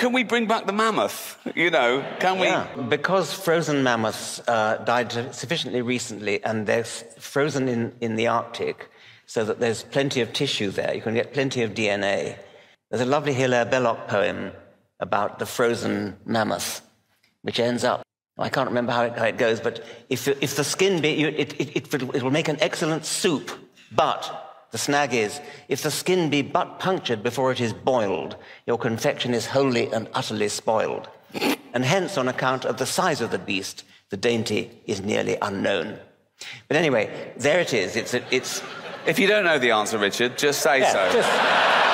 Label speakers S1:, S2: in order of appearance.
S1: can we bring back the mammoth? You know, can we?
S2: Yeah, because frozen mammoths uh, died sufficiently recently and they're frozen in, in the Arctic so that there's plenty of tissue there. You can get plenty of DNA. There's a lovely Hilaire Belloc poem about the frozen mammoth, which ends up, I can't remember how it, how it goes, but if, if the skin be, it, it, it, it will make an excellent soup, but the snag is, if the skin be but punctured before it is boiled, your confection is wholly and utterly spoiled. And hence, on account of the size of the beast, the dainty is nearly unknown. But anyway, there it is. It's, it's
S1: if you don't know the answer, Richard, just say
S2: yeah,
S1: so.
S2: Just...